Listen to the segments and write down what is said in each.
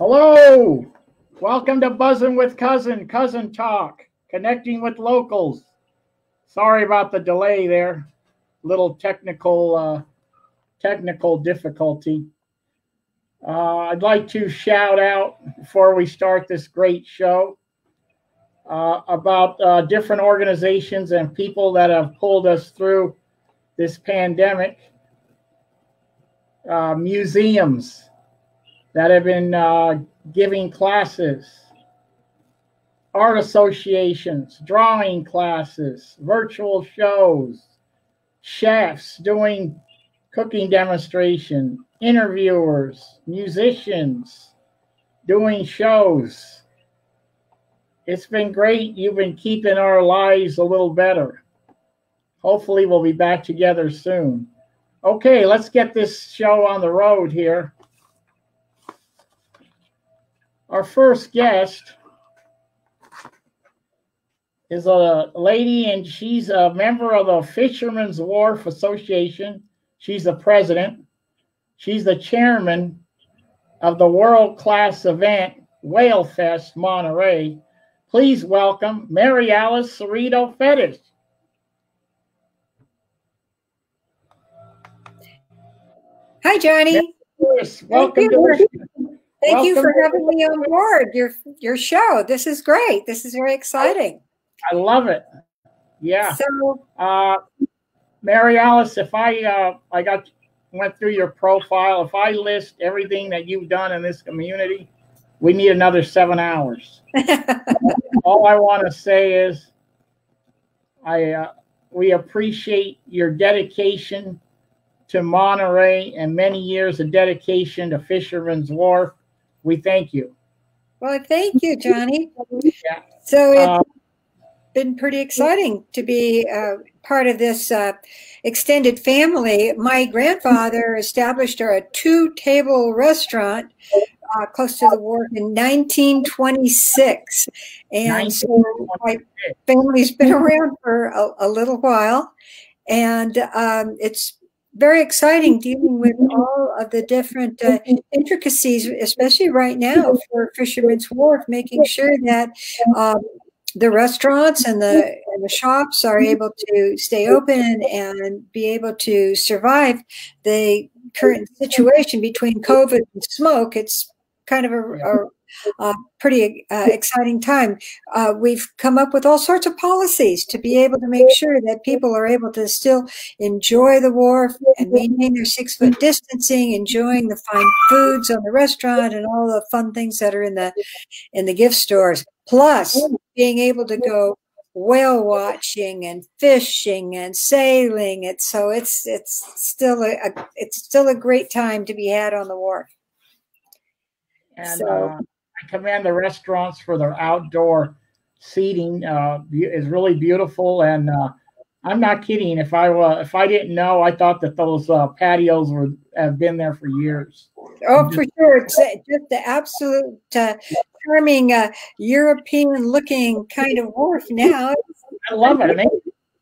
Hello. Welcome to Buzzing with Cousin, Cousin Talk, connecting with locals. Sorry about the delay there. Little technical uh, technical difficulty. Uh, I'd like to shout out before we start this great show uh, about uh, different organizations and people that have pulled us through this pandemic. Uh, museums that have been uh, giving classes, art associations, drawing classes, virtual shows, chefs doing cooking demonstration, interviewers, musicians doing shows. It's been great. You've been keeping our lives a little better. Hopefully, we'll be back together soon. Okay, let's get this show on the road here. Our first guest is a lady, and she's a member of the Fishermen's Wharf Association. She's the president. She's the chairman of the world class event Whale Fest Monterey. Please welcome Mary Alice Cerrito Fettis. Hi, Johnny. Welcome you, Thank you for having me on board your your show. This is great. This is very exciting. I love it. Yeah. So, uh, Mary Alice, if I uh, I got went through your profile, if I list everything that you've done in this community, we need another seven hours. All I want to say is, I uh, we appreciate your dedication to Monterey and many years of dedication to Fisherman's Wharf. We thank you. Well, thank you, Johnny. Yeah. So it's Uh, been pretty exciting to be uh, part of this uh, extended family. My grandfather established a two-table restaurant uh, close to the wharf in 1926, and so my family's been around for a, a little while, and um, it's very exciting dealing with all of the different uh, intricacies, especially right now for Fisherman's Wharf, making sure that um, the restaurants and the and the shops are able to stay open and be able to survive the current situation between COVID and smoke. It's kind of a, a, a pretty uh, exciting time. Uh, we've come up with all sorts of policies to be able to make sure that people are able to still enjoy the wharf and maintain their six foot distancing, enjoying the fine foods on the restaurant and all the fun things that are in the in the gift stores. Plus, being able to go whale watching and fishing and sailing. It's so it's it's still a, a it's still a great time to be had on the wharf. And So- uh, I commend the restaurants for their outdoor seating. Uh, is really beautiful, and uh, I'm not kidding. If I uh, if I didn't know, I thought that those uh, patios were have been there for years. Oh, for sure. It's just the absolute uh, charming uh, European looking kind of wharf now. I love it. Maybe,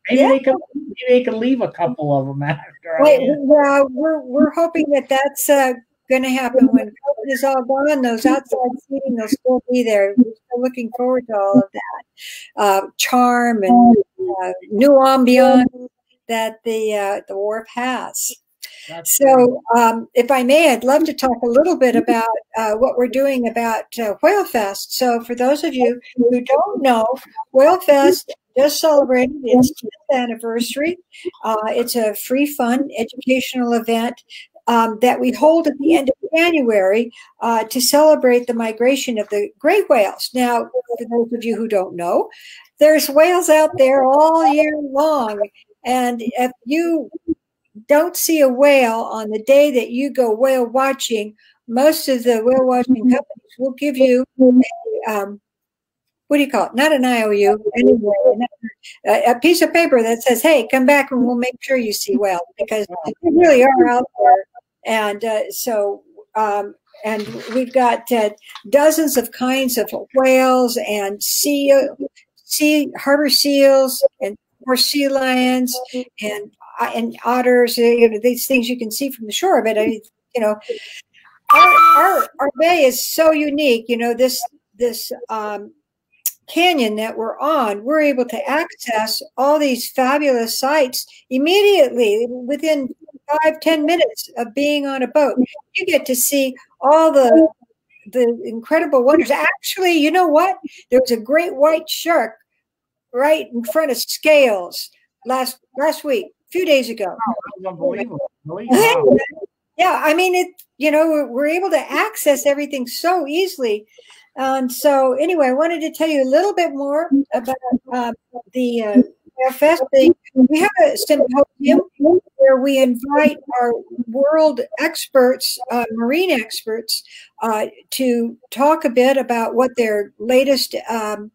maybe Yeah. they could maybe they could leave a couple of them after. Wait, well, we're, we're hoping that that's uh, going to happen when COVID is all gone. Those outside seating will still be there. We're still looking forward to all of that uh, charm and uh, new ambiance that the uh, the wharf has. That's So, um, if I may, I'd love to talk a little bit about uh, what we're doing about uh, Whale Fest. So, for those of you who don't know, Whale Fest just celebrated its 10th anniversary. Uh, it's a free, fun, educational event um, that we hold at the end of January uh, to celebrate the migration of the gray whales. Now, for those of you who don't know, there's whales out there all year long. And if you don't see a whale on the day that you go whale watching, most of the whale watching companies will give you a, um, what do you call it? Not an IOU, anyway, a, a piece of paper that says, "Hey, come back and we'll make sure you see whales," because they really are out there. And uh, so, um, and we've got uh, dozens of kinds of whales and seal, sea harbor seals and more sea lions and uh, and otters. uh, You know, these things you can see from the shore, but I, you know, our, our, our bay is so unique. You know, this this um, canyon that we're on, we're able to access all these fabulous sites immediately within five ten minutes of being on a boat. You get to see all the the incredible wonders. Actually, you know what? There was a great white shark right in front of scales last last week, a few days ago. Oh, unbelievable. Wow. yeah, I mean it. You know, we're, we're able to access everything so easily. And so, anyway, I wanted to tell you a little bit more about uh, the uh, fest. we have a symposium where we invite our world experts, uh, marine experts, uh, to talk a bit about what their latest um,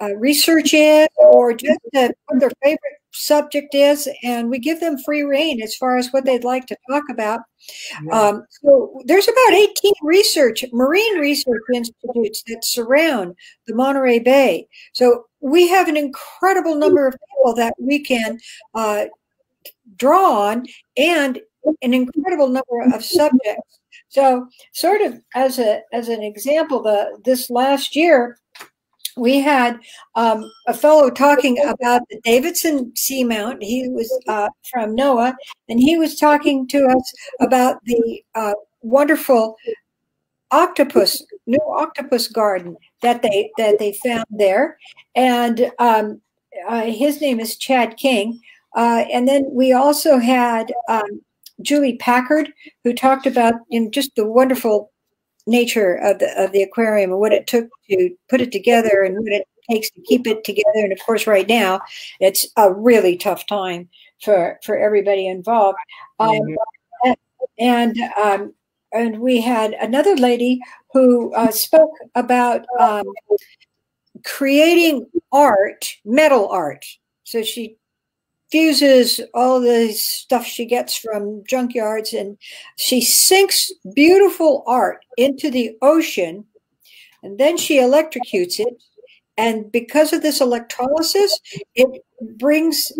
uh, research is or just uh, what their favorite subject is, and we give them free reign as far as what they'd like to talk about. Yeah. Um, so there's about 18 research, marine research institutes that surround the Monterey Bay. So we have an incredible number of people that we can uh, draw on and an incredible number of subjects. So sort of as a as an example, the this last year we had um, a fellow talking about the Davidson Seamount. He was uh, from NOAA, and he was talking to us about the uh, wonderful octopus, new octopus garden that they that they found there. And um, uh, his name is Chad King. Uh, and then we also had um, Julie Packard, who talked about you know, just the wonderful nature of the of the aquarium and what it took to put it together and what it takes to keep it together. And of course, right now it's a really tough time for for everybody involved. Um, mm-hmm. and um, and we had another lady who uh, spoke about um, creating art, metal art. So she fuses all the stuff she gets from junkyards and she sinks beautiful art into the ocean and then she electrocutes it. And because of this electrolysis it brings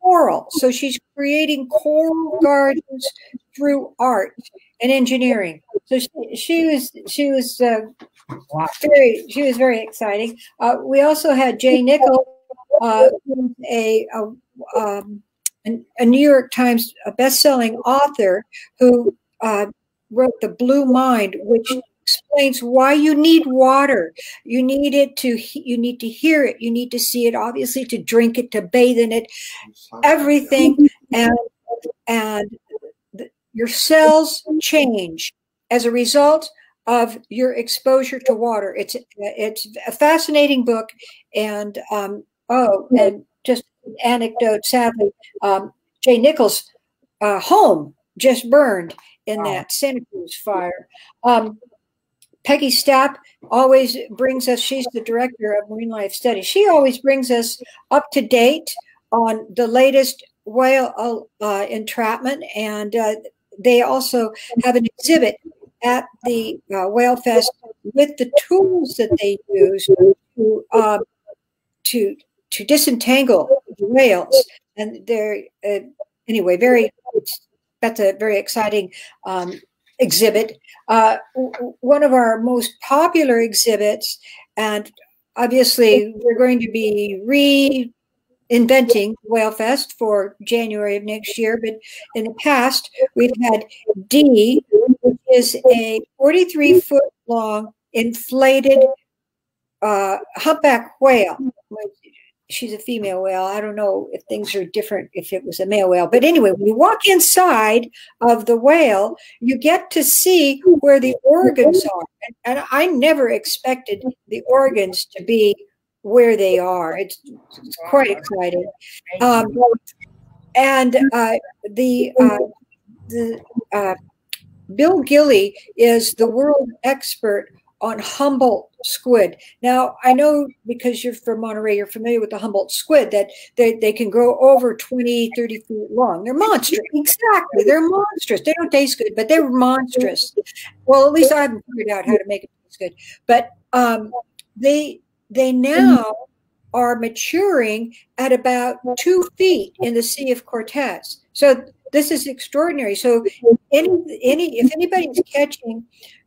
coral. So she's creating coral gardens through art and engineering. So she, she was she was uh, very she was very exciting. Uh, we also had Jay Nichols uh, a, a um, a New York Times best-selling author who uh, wrote The Blue Mind, which explains why you need water. You need it to you need to hear it. You need to see it. Obviously, to drink it, to bathe in it, everything, and and your cells change as a result of your exposure to water. It's it's a fascinating book, and um, oh, and just anecdote, sadly, um, Jay Nichols' uh, home just burned in wow. that Santa Cruz fire. Um, Peggy Stap always brings us, she's the director of Marine Life Studies. She always brings us up to date on the latest whale uh, entrapment. And uh, they also have an exhibit at the uh, Whale Fest with the tools that they use to, uh, to to disentangle the whales. And they're, uh, anyway, very, that's a very exciting um, exhibit. Uh, one of our most popular exhibits, and obviously we're going to be reinventing Whale Fest for January of next year, but in the past we've had D, which is a 43 foot long inflated uh, humpback whale she's a female whale. I don't know if things are different if it was a male whale. But anyway, when you walk inside of the whale, you get to see where the organs are. And, and I never expected the organs to be where they are. It's, it's quite exciting. Um, and uh, the, uh, the uh, Bill Gilly is the world expert on Humboldt squid. Now, I know because you're from Monterey, you're familiar with the Humboldt squid, that they, they can grow over 20, 30 feet long. They're monstrous. Exactly. They're monstrous. They don't taste good, but they're monstrous. Well, at least I haven't figured out how to make it taste good. But um, they they now are maturing at about two feet in the Sea of Cortez. So this is extraordinary. So, any any if anybody's catching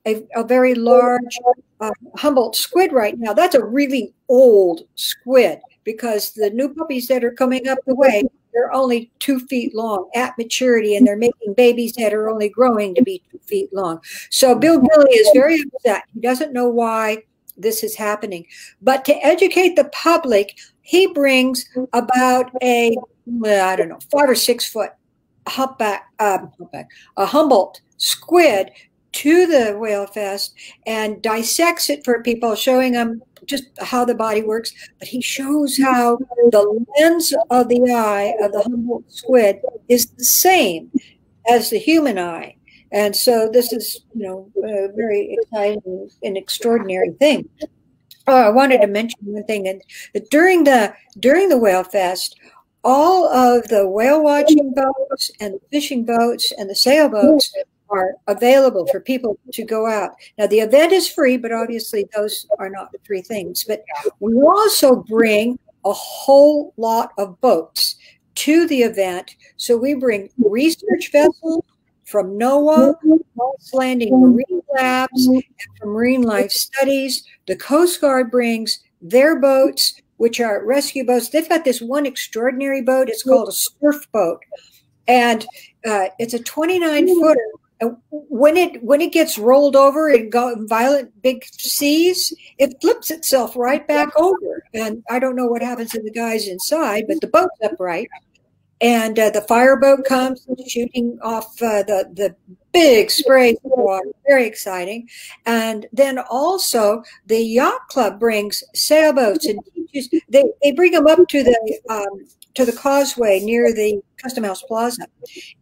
a, a very large uh, Humboldt squid right now, that's a really old squid because the new puppies that are coming up the way they're only two feet long at maturity and they're making babies that are only growing to be two feet long. So Bill Gilly is very upset. He doesn't know why this is happening. But to educate the public, he brings about a, I don't know, five or six foot humpback, um, humpback a Humboldt squid to the whale fest and dissects it for people, showing them just how the body works. But he shows mm-hmm. how the lens of the eye of the Humboldt squid is the same as the human eye. And so this is, you know, a very exciting and extraordinary thing. Oh, I wanted to mention one thing, and that during the during the whale fest, all of the whale watching boats and the fishing boats and the sailboats mm-hmm. Are available for people to go out. Now, the event is free, but obviously those are not the three things. But we also bring a whole lot of boats to the event. So we bring research vessels from NOAA, Moss Landing Marine Labs, and from Marine Life Studies. The Coast Guard brings their boats, which are rescue boats. They've got this one extraordinary boat. It's called a surf boat. And uh, it's a 29 footer when it when it gets rolled over and go violent big seas, it flips itself right back over. And I don't know what happens to the guys inside, but the boat's upright. And uh, the fireboat comes shooting off uh, the the big sprays of water, very exciting. And then also the yacht club brings sailboats and teaches. They they bring them up to the um, to the causeway near the Custom House Plaza,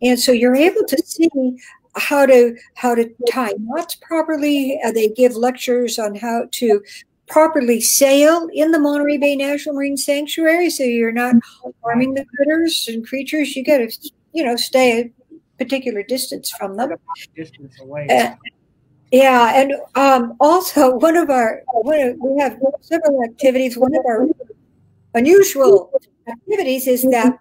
and so you're able to see how to how to tie knots properly. Uh, they give lectures on how to properly sail in the Monterey Bay National Marine Sanctuary, so you're not harming the critters and creatures. You got to you know stay a particular distance from them. Distance away. Uh, yeah, and um, also one of our one of, we have several activities. One of our unusual activities is that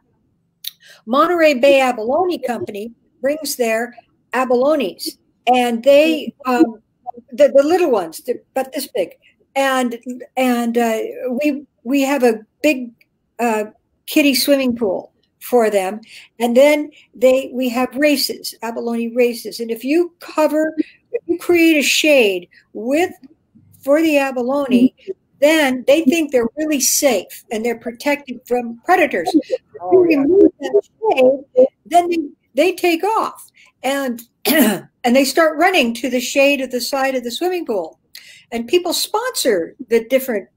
Monterey Bay Abalone Company brings their abalones, and they um, the, the little ones, but this big, and and uh, we we have a big uh, kiddie swimming pool for them, and then they we have races, abalone races, and if you cover, if you create a shade with for the abalone, then they think they're really safe and they're protected from predators. Oh, yeah. remove that shade, then they, they take off and and they start running to the shade of the side of the swimming pool. And people sponsor the different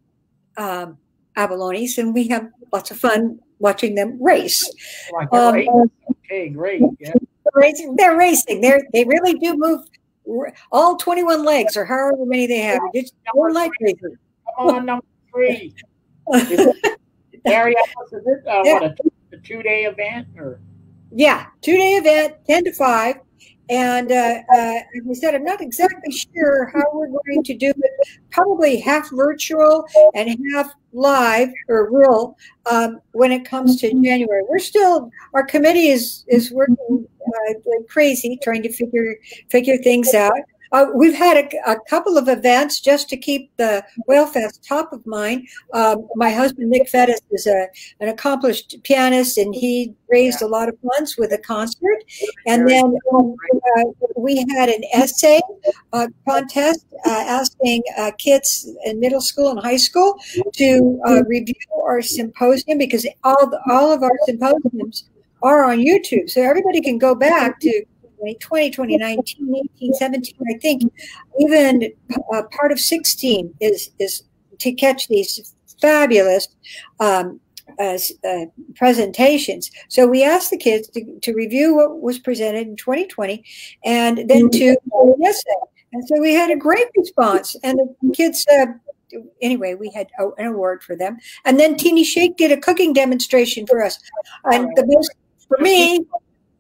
um, abalones and we have lots of fun watching them race. Like um, okay great yeah. racing, they're racing. They're they really do move. All 21 legs or however many they have. It's more like racing come on number three. Is it uh, yeah. what a, a two-day event or yeah, two day event, 10 to 5. And uh, uh, as I said, I'm not exactly sure how we're going to do it. Probably half virtual and half live or real um, when it comes to January. We're still our committee is is working uh, like crazy trying to figure figure things out. Uh, we've had a, a, couple of events just to keep the Whale Fest top of mind. Um, my husband, Nick Fettis, is a, an accomplished pianist, and he raised a lot of funds with a concert. And then um, uh, we had an essay uh, contest uh, asking uh, kids in middle school and high school to uh, review our symposium because all, the, all of our symposiums are on YouTube. So everybody can go back to 2020, 2019, 18, 17, I think even uh, part of 16 is, is to catch these fabulous um, uh, presentations. So we asked the kids to, to review what was presented in 2020 and then to an essay. And so we had a great response. And the kids said, anyway, we had an award for them. And then Tene Shake did a cooking demonstration for us. And the most, for me,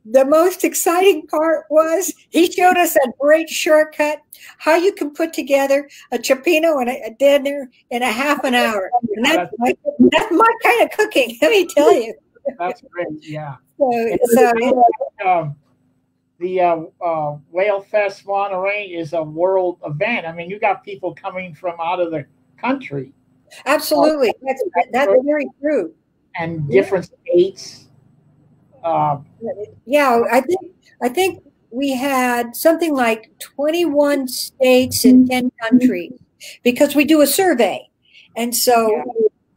the most exciting part was he showed us a great shortcut how you can put together a cioppino and a, dinner in a half an hour. And that's my, that's my kind of cooking, let me tell you. That's great, yeah. So, so um, the uh, uh, Whale Fest Monterey is a world event. I mean, you got people coming from out of the country. Absolutely, that's that's very true. And different yeah. states. Uh, yeah, I think I think we had something like 21 states and 10 countries because we do a survey, and so yeah.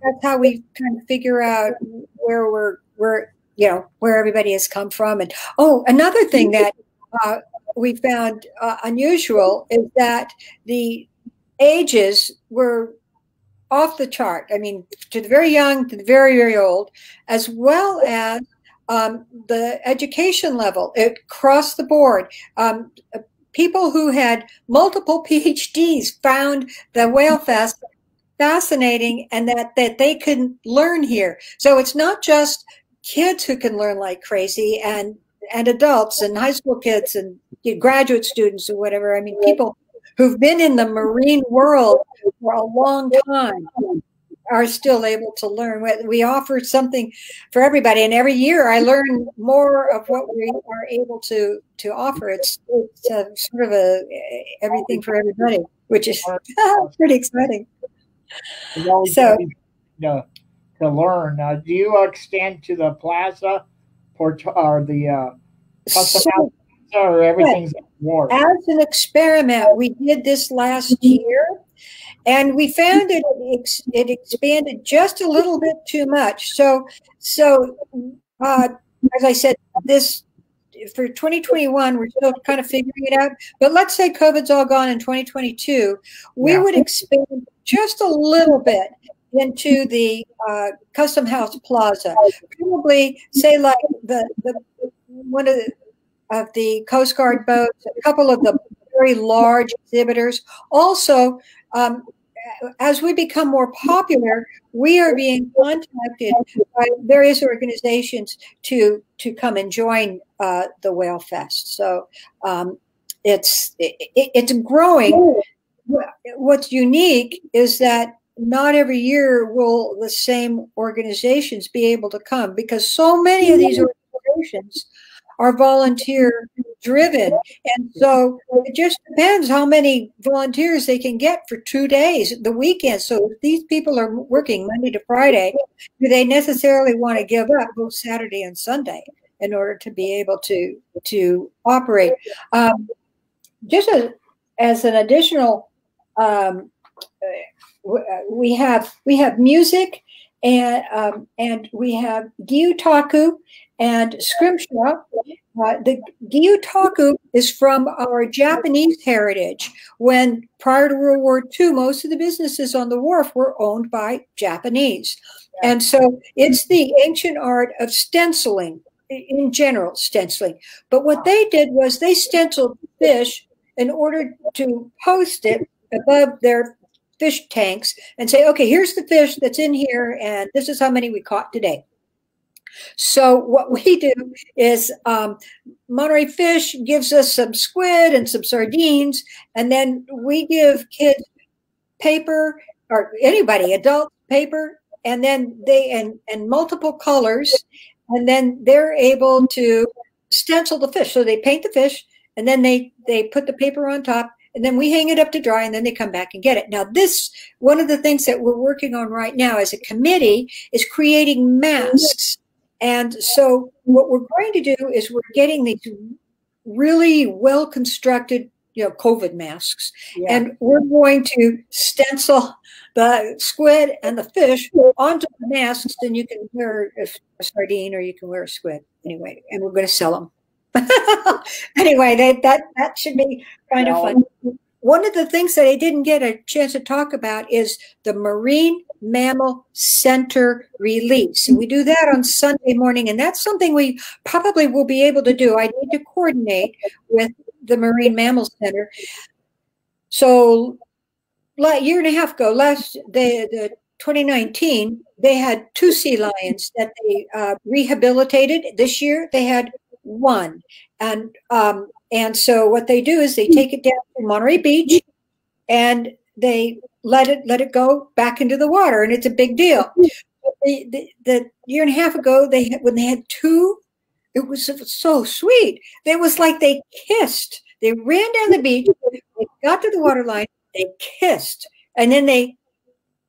that's how we kind of figure out where we're where you know where everybody has come from. And oh, another thing that uh, we found uh, unusual is that the ages were off the chart. I mean, to the very young, to the very, very old, as well as um, the education level. It crossed the board. Um, people who had multiple PhDs found the Whale Fest fascinating and that, that they could learn here. So it's not just kids who can learn like crazy and and adults and high school kids and graduate students or whatever. I mean, people who've been in the marine world for a long time are still able to learn. We offer something for everybody, and every year I learn more of what we are able to to offer. It's, it's a, sort of a everything for everybody, which is pretty exciting. So, to, to learn. Uh, do you extend to the plaza or, or the uh, custom so, or everything's war? As an experiment, we did this last year and we found it it expanded just a little bit too much. So so uh, as I said, this for 2021 we're still kind of figuring it out. But let's say COVID's all gone in 2022, we yeah. would expand just a little bit into the uh, Custom House Plaza. Probably say like the the one of the of the Coast Guard boats, a couple of the very large exhibitors. Also, um, as we become more popular, we are being contacted by various organizations to to come and join uh, the Whale Fest. So um, it's it, it's growing. What's unique is that not every year will the same organizations be able to come because so many of these organizations are volunteer driven. And so it just depends how many volunteers they can get for two days, the weekend. So if these people are working Monday to Friday, do they necessarily want to give up both Saturday and Sunday in order to be able to to operate? Um, just as, as an additional, um, we have we have music and um, and we have Gyotaku and Scrimshaw. Uh, the Gyotaku is from our Japanese heritage. When prior to World War II, most of the businesses on the wharf were owned by Japanese. And so it's the ancient art of stenciling in general, stenciling. But what they did was they stenciled fish in order to post it above their fish tanks and say, okay, here's the fish that's in here, and this is how many we caught today. So what we do is um, Monterey Fish gives us some squid and some sardines, and then we give kids paper or anybody, adult paper, and then they and and multiple colors, and then they're able to stencil the fish. So they paint the fish, and then they they put the paper on top, and then we hang it up to dry and then they come back and get it. Now, this, one of the things that we're working on right now as a committee is creating masks. And so what we're going to do is we're getting these really well constructed, you know, COVID masks, yeah. and we're going to stencil the squid and the fish onto the masks, and you can wear a sardine or you can wear a squid anyway, and we're going to sell them. anyway, that, that that should be kind of fun. One of the things that I didn't get a chance to talk about is the Marine Mammal Center release. And we do that on Sunday morning, and that's something we probably will be able to do. I need to coordinate with the Marine Mammal Center. So, a year and a half ago, last the, the 2019, they had two sea lions that they uh, rehabilitated. This year, they had one. And um, and so what they do is they take it down to Monterey Beach and they let it let it go back into the water, and it's a big deal. Mm-hmm. The, the, the year and a half ago, they had, when they had two it was so sweet. It was like they kissed. They ran down the beach, mm-hmm. they got to the water line, they kissed, and then they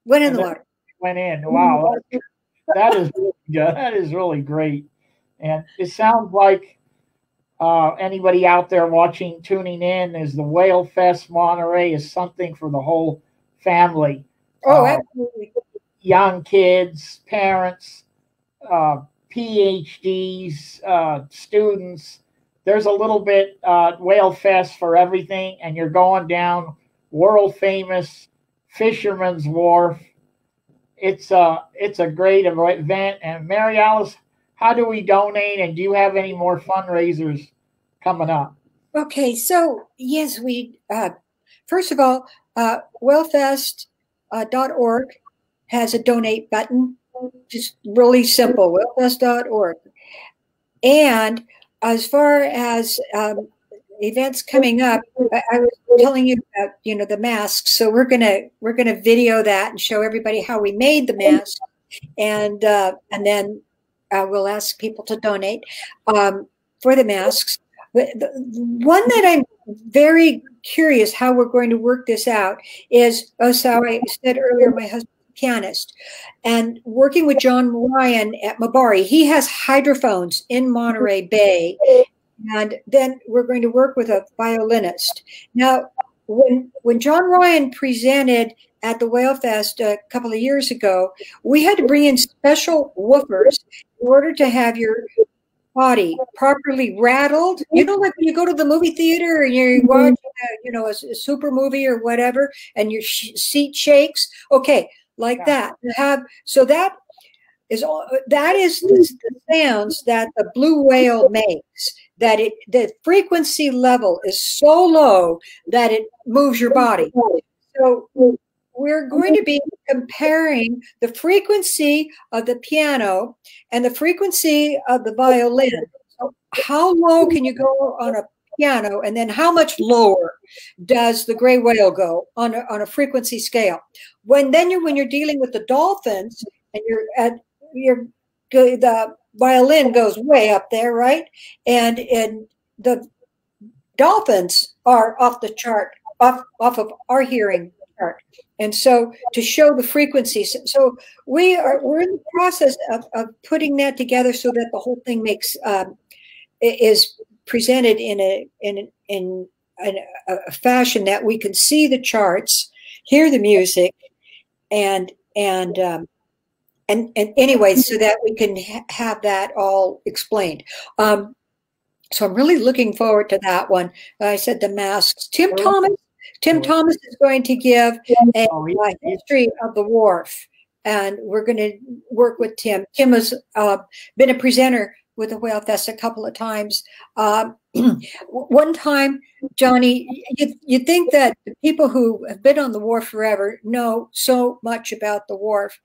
went in the water. Went in. Wow, mm-hmm. that is that is really great, and it sounds like uh, anybody out there watching, tuning in, is the Whale Fest Monterey is something for the whole family. Oh, uh, absolutely. Young kids, parents, uh, PhDs, uh, students. There's a little bit uh, Whale Fest for everything, and you're going down world famous Fisherman's Wharf. It's a it's a great event. And Mary Alice, how do we donate? And do you have any more fundraisers coming up? Okay, so yes, we uh, first of all, uh, whalefest.org uh, has a donate button just really simple, whalefest.org. And as far as um, events coming up, I, I, was telling you about you know the masks. So we're gonna we're gonna video that and show everybody how we made the mask, and uh, and then uh, we'll ask people to donate um, for the masks. The one that I'm very curious how we're going to work this out is, oh, so I said earlier, my husband pianist. And working with John Ryan at MBARI, he has hydrophones in Monterey Bay. And then we're going to work with a violinist. Now, when when John Ryan presented at the Whale Fest a couple of years ago, we had to bring in special woofers in order to have your body properly rattled. You know, like when you go to the movie theater and you're mm-hmm. watching, a, uh, you know, a, a super movie or whatever, and your sh- seat shakes. Okay, like yeah. that. You have so that is all that is the, the sounds that the blue whale makes. That it the frequency level is so low that it moves your body. So we're oh, going to be comparing the frequency of the piano and the frequency of the violin. So how low can you go on a piano and then how much lower does the gray whale go on a, on a frequency scale? When then you're when you're dealing with the dolphins and you're at you're the violin goes way up there right? And and the dolphins are off the chart off off of our hearing chart and so to show the frequencies so we are we're in the process of, of putting that together so that the whole thing makes um, is presented in a in in a fashion that we can see the charts, hear the music, and and um, and and anyway, so that we can ha- have that all explained. Um, so I'm really looking forward to that one. I said the masks. Tim Thomas. Tim Thomas is going to give a, a history of the wharf, and we're going to work with Tim. Tim has uh, been a presenter with the Whale Fest a couple of times. Uh, one time, Johnny, you, you think that people who have been on the wharf forever know so much about the wharf.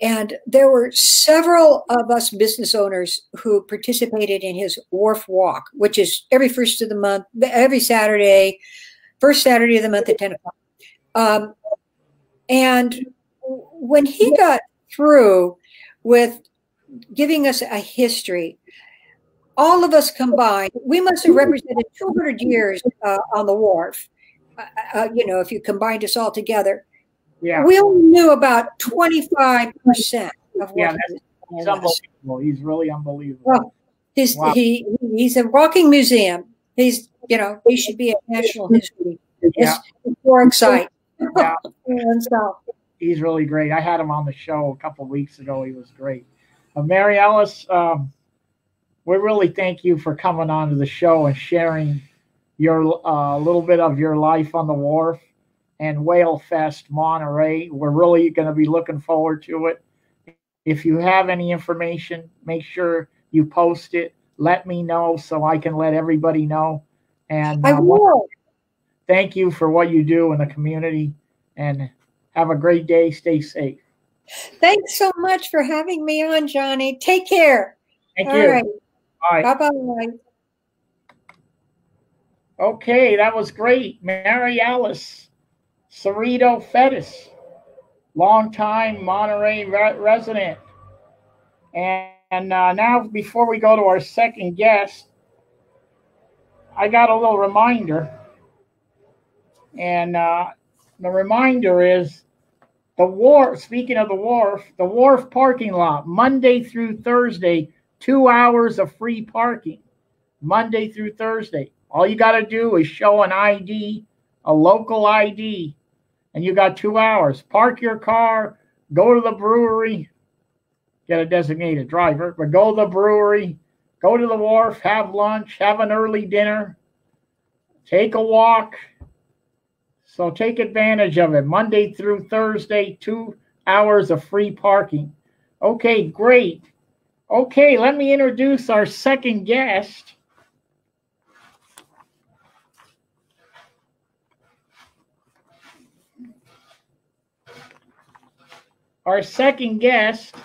And there were several of us business owners who participated in his wharf walk, which is every first of the month, every Saturday, first Saturday of the month at 10 o'clock. Um, and when he got through with giving us a history all of us combined, we must have represented 200 years uh, on the wharf. Uh, uh, you know, if you combined us all together, yeah, we only knew about 25 percent of what. Yeah, he's unbelievable. He's really unbelievable. Well, he's wow. he he's a walking museum. He's you know he should be a national history yeah. historic site. Yeah. and so he's really great. I had him on the show a couple weeks ago. He was great. Uh, Mary Alice. Um, we really thank you for coming on to the show and sharing your uh, little bit of your life on the wharf and Whale Fest Monterey. We're really going to be looking forward to it. If you have any information, make sure you post it. Let me know so I can let everybody know. And uh, I will. Thank you for what you do in the community and have a great day. Stay safe. Thanks so much for having me on, Johnny. Take care. Thank All you. Right. Bye. Bye. Okay, that was great. Mary Alice Cerrito Fettis, longtime Monterey re- resident. And And uh, now, before we go to our second guest, I got a little reminder. And uh, the reminder is the wharf, speaking of the wharf, the wharf parking lot, Monday through Thursday, two hours of free parking. Monday through Thursday. All you got to do is show an ID, a local ID, and you got two hours. Park your car, go to the brewery, get a designated driver, but go to the brewery, go to the wharf, have lunch, have an early dinner, take a walk. So take advantage of it. Monday through Thursday, two hours of free parking. Okay, great. Okay, let me introduce our second guest. Our second guest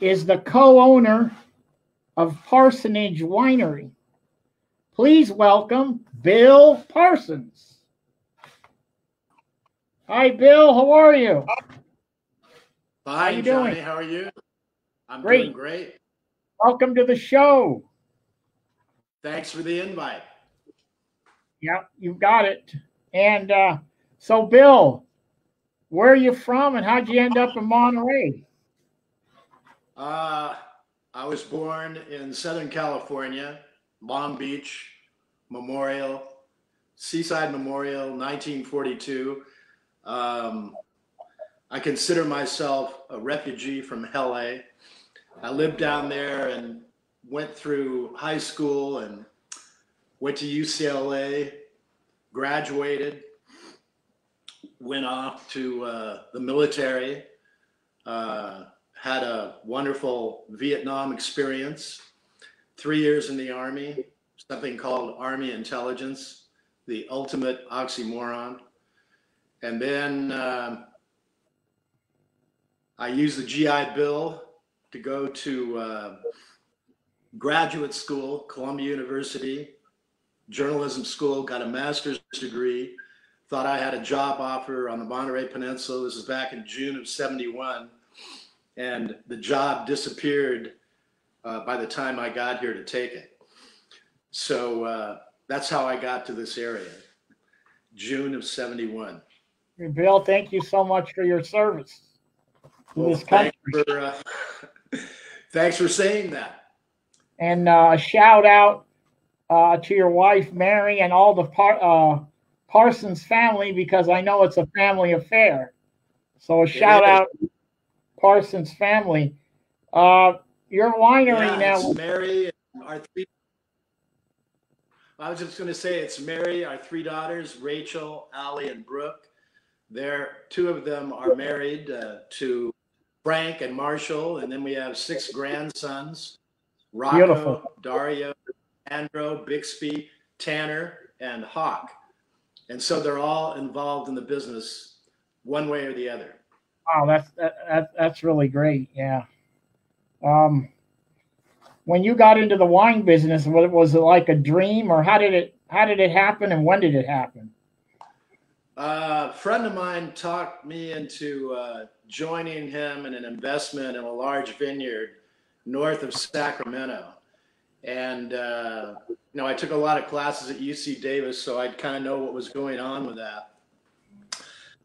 is the co owner of Parsonage Winery. Please welcome Bill Parsons. Hi, Bill. How are you? Fine, how you Johnny. Doing? How are you? I'm great. doing great. Welcome to the show. Thanks for the invite. Yeah, you've got it. And uh, so, Bill, where are you from and how'd you end up in Monterey? I was born in Southern California, Long Beach Memorial, Seaside Memorial, 1942. Um, I consider myself a refugee from LA. I lived down there and went through high school and went to UCLA, graduated, went off to uh, the military, uh, had a wonderful Vietnam experience, three years in the Army, something called Army Intelligence, the ultimate oxymoron. And then uh, I used the GI Bill to go to uh, graduate school, Columbia University, journalism school, got a master's degree thought I had a job offer on the Monterey Peninsula. This is back in June of 71. And the job disappeared uh, by the time I got here to take it. So uh, that's how I got to this area, June of 71. Bill, thank you so much for your service. Well, thanks, for, uh, thanks for saying that. And uh, a shout out uh, to your wife, Mary, and all the part uh, Parsons family because I know it's a family affair. So a shout out Parsons family. Uh, your winery yeah, now. Mary, our three. I was just going to say it's Mary, our three daughters, Rachel, Allie, and Brooke. There, two of them are married uh, to Frank and Marshall, and then we have six grandsons: Rocco, Beautiful. Dario, Andro, Bixby, Tanner, and Hawk. And so they're all involved in the business one way or the other. Wow, that's that, that's really great. Yeah. Um, when you got into the wine business, was it like a dream, or how did it how did it happen, and when did it happen? Uh, a friend of mine talked me into uh, joining him in an investment in a large vineyard north of Sacramento, and uh, know, I took a lot of classes at UC Davis, so I kind of know what was going on with that.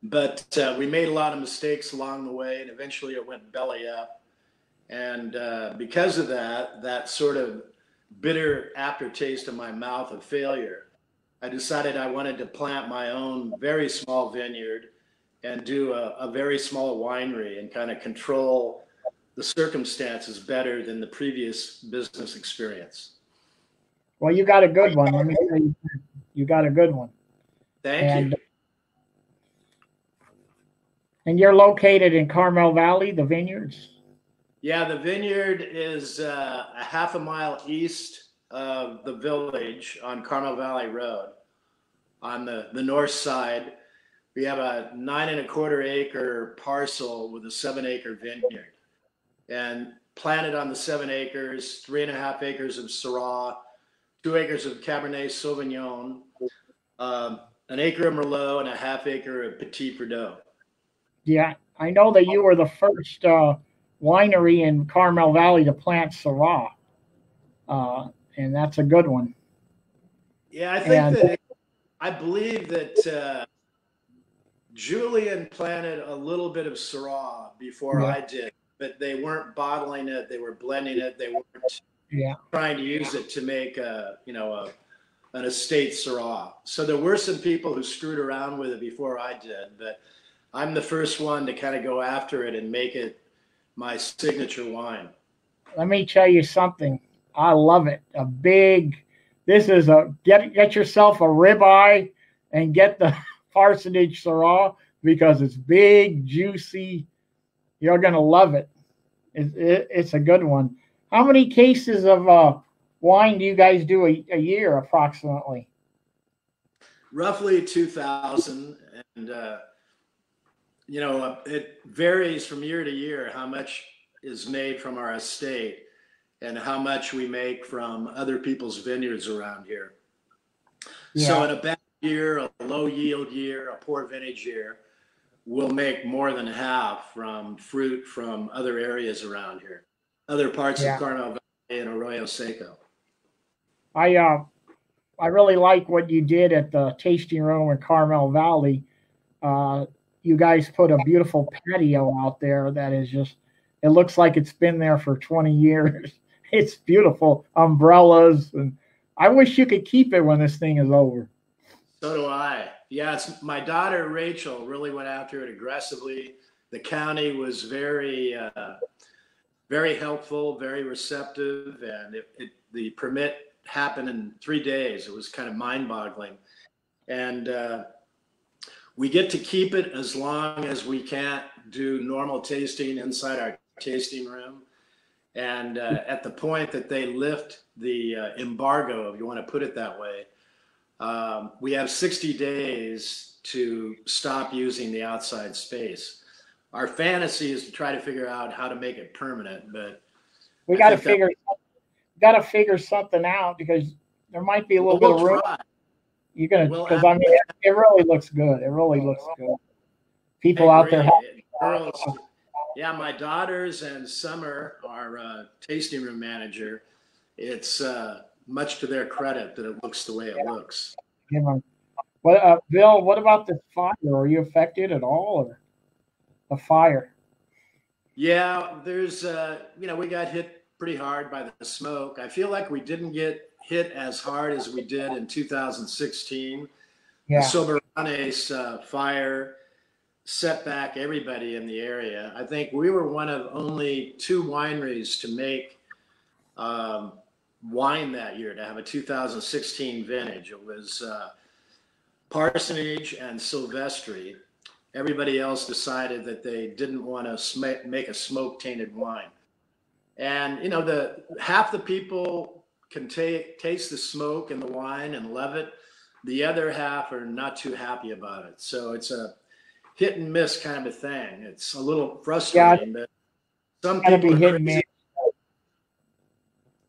But uh, we made a lot of mistakes along the way, and eventually it went belly up. And uh, because of that, that sort of bitter aftertaste in my mouth of failure, I decided I wanted to plant my own very small vineyard and do a, a very small winery and kind of control the circumstances better than the previous business experience. Well, you got a good one. Let me tell you, you got a good one. Thank and, you. And you're located in Carmel Valley, the vineyards? Yeah, the vineyard is uh, a half a mile east of the village on Carmel Valley Road. On the, the north side, we have a nine and a quarter acre parcel with a seven acre vineyard. And planted on the seven acres, three and a half acres of Syrah, two acres of Cabernet Sauvignon, um, an acre of Merlot, and a half acre of Petit Verdot. Yeah, I know that you were the first uh, winery in Carmel Valley to plant Syrah, uh, and that's a good one. Yeah, I think and, that I believe that uh, Julian planted a little bit of Syrah before yeah. I did, but they weren't bottling it; they were blending it. They weren't yeah. trying to use it to make a you know a an estate Syrah. So there were some people who screwed around with it before I did, but I'm the first one to kind of go after it and make it my signature wine. Let me tell you something. I love it. A big. This is a get get yourself a ribeye and get the parsonage Syrah because it's big, juicy. You're gonna love it. It, it. It's a good one. How many cases of uh, wine do you guys do a, a year approximately? Roughly 2,000. And, uh, you know, it varies from year to year how much is made from our estate and how much we make from other people's vineyards around here. Yeah. So in a bad year, a low yield year, a poor vintage year, we'll make more than half from fruit from other areas around here, other parts yeah. of Carmel Valley and Arroyo Seco. I uh, I really like what you did at the tasting room in Carmel Valley. Uh, you guys put a beautiful patio out there that is just it looks like it's been there for 20 years. It's beautiful. Umbrellas and I wish you could keep it when this thing is over. So do I. Yeah, it's my daughter Rachel really went after it aggressively. The county was very uh, very helpful, very receptive, and it, it, the permit happened in three days. It was kind of mind boggling. And uh, we get to keep it as long as we can't do normal tasting inside our tasting room. And uh, at the point that they lift the uh, embargo, if you want to put it that way, um, we have 60 days to stop using the outside space. Our fantasy is to try to figure out how to make it permanent, but we got to figure got to figure something out because there might be a little we'll bit of room. Try. You're gonna because I mean it, really looks good. It really looks good. People out there. Girls, yeah, my daughters and Summer, our uh, tasting room manager, it's uh, much to their credit that it looks the way it looks. Yeah. What, uh, Bill? What about the fire? Are you affected at all, or the fire? Yeah, there's uh, you know we got hit pretty hard by the smoke. I feel like we didn't get hit as hard as we did in 2016. Yeah. The Soberanes uh, fire set back everybody in the area. I think we were one of only two wineries to make um, wine that year, to have a 2016 vintage. It was uh, Parsonage and Silvestri. Everybody else decided that they didn't want to sm- make a smoke tainted wine and you know the half the people can take taste the smoke and the wine and love it. The other half are not too happy about it. So it's a hit and miss kind of a thing. It's a little frustrating yeah, but some people hit and miss.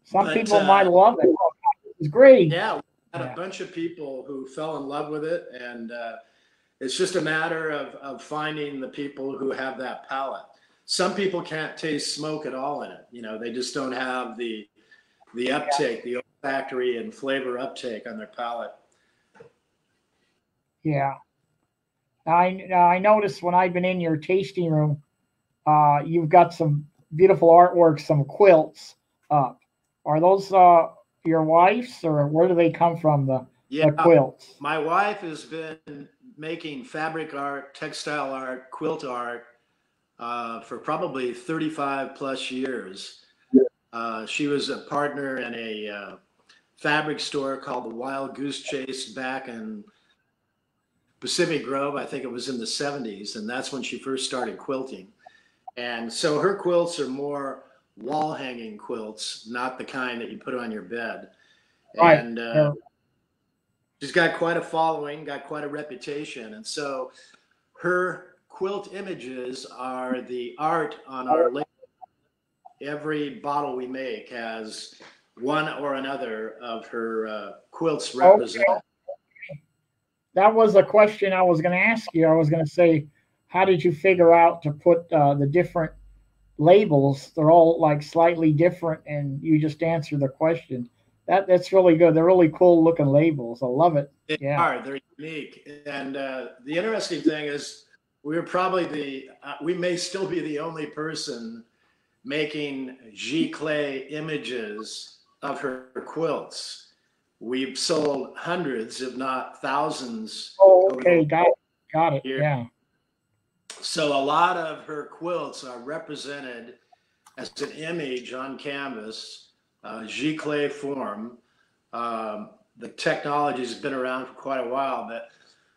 some but, people uh, might love it. It's great. Yeah had yeah. a bunch of people who fell in love with it and uh, it's just a matter of, of finding the people who have that palate. Some people can't taste smoke at all in it. You know, they just don't have the the uptake, the olfactory and flavor uptake on their palate. Yeah. I I noticed when I've been in your tasting room, uh, you've got some beautiful artwork, some quilts up. Are those uh, your wife's, or where do they come from? The, yeah, the quilts. My wife has been making fabric art, textile art, quilt art uh, for probably 35 plus years. Uh, she was a partner in a uh, fabric store called the Wild Goose Chase back in Pacific Grove. I think it was in the 70s, and that's when she first started quilting. And so her quilts are more wall hanging quilts, not the kind that you put on your bed. Right. And uh, she's got quite a following, got quite a reputation. And so her quilt images are the art on our. Every bottle we make has one or another of her uh, quilts represented. Okay. That was a question I was going to ask you. I was going to say, how did you figure out to put uh, the different labels. They're all like slightly different, and you just answer the question. That that's really good. They're really cool looking labels. I love it. They Yeah. are. They're unique. And uh, the interesting thing is, we're probably the, uh, we may still be the only person making giclée images of her quilts. We've sold hundreds, if not thousands. Oh, okay, got it, got it. Here. Yeah. So a lot of her quilts are represented as an image on canvas, uh, giclée form. Um, the technology's been around for quite a while, but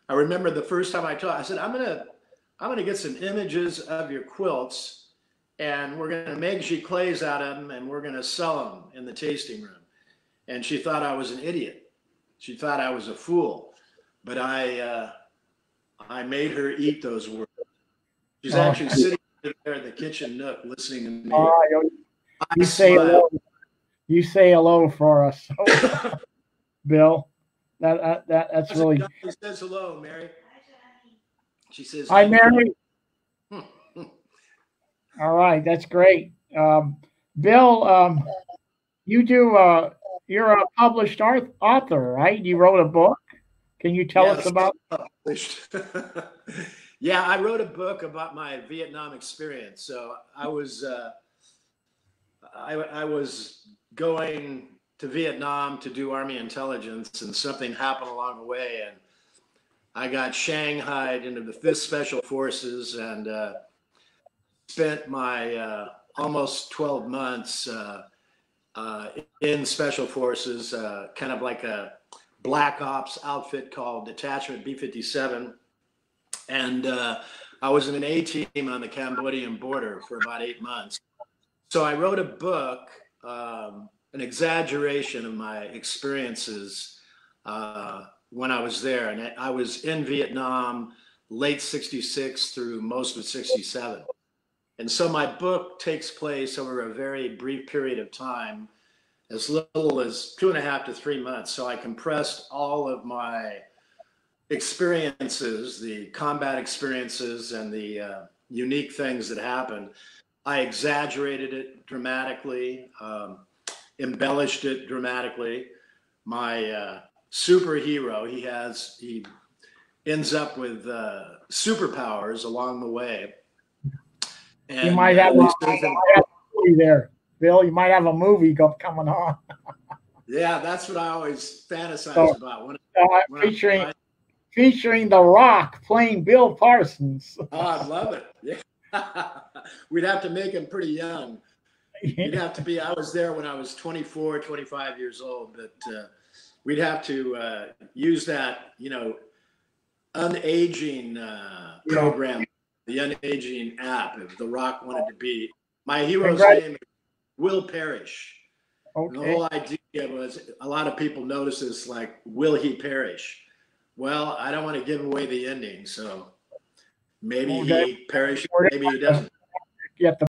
I remember the first time I taught, I said, I'm gonna, I'm gonna get some images of your quilts and we're gonna make giclées out of them and we're gonna sell them in the tasting room. And she thought I was an idiot. She thought I was a fool, but I, uh, I made her eat those words. She's Oh. actually sitting there in the kitchen nook listening to me. Right, you- you say hello. You say hello for us, Bill. That, that, that that's really. She says hello, Mary. She says, Hi, Mary. All right, that's great. Um, Bill, um, you do. Uh, you're a published art, author, right? You wrote a book. Can you tell us about? published. yeah, I wrote a book about my Vietnam experience. So I was, uh, I, I was going to Vietnam to do Army intelligence, and something happened along the way, and I got shanghaied into the Fifth Special Forces, and uh, spent my uh, almost 12 months uh, uh, in Special Forces, uh, kind of like a black ops outfit called Detachment B57. And uh, I was in an A team on the Cambodian border for about eight months. So I wrote a book, um, an exaggeration of my experiences uh, when I was there. And I was in Vietnam late 66 through most of 67. And so my book takes place over a very brief period of time as little as two and a half to three months. So I compressed all of my experiences, the combat experiences, and the uh, unique things that happened. I exaggerated it dramatically, um, embellished it dramatically. My uh, superhero, he has, he ends up with uh, superpowers along the way. You might have, a, he you says that- might have a movie there, Bill. You might have a movie coming on Yeah, that's what I always fantasize So- about. When, uh, when I- featuring featuring The Rock playing Bill Parsons. oh, I'd love it. Yeah. We'd have to make him pretty young. You'd have to be, I was there when I was 24, 25 years old, but uh, we'd have to uh, use that, you know, unaging uh, program, the unaging app, if The Rock wanted to be. My hero's name is Will Parrish. And the whole idea was a lot of people notice this like, will he perish? Well, I don't want to give away the ending, so maybe Okay. he perishes, maybe he doesn't. Have to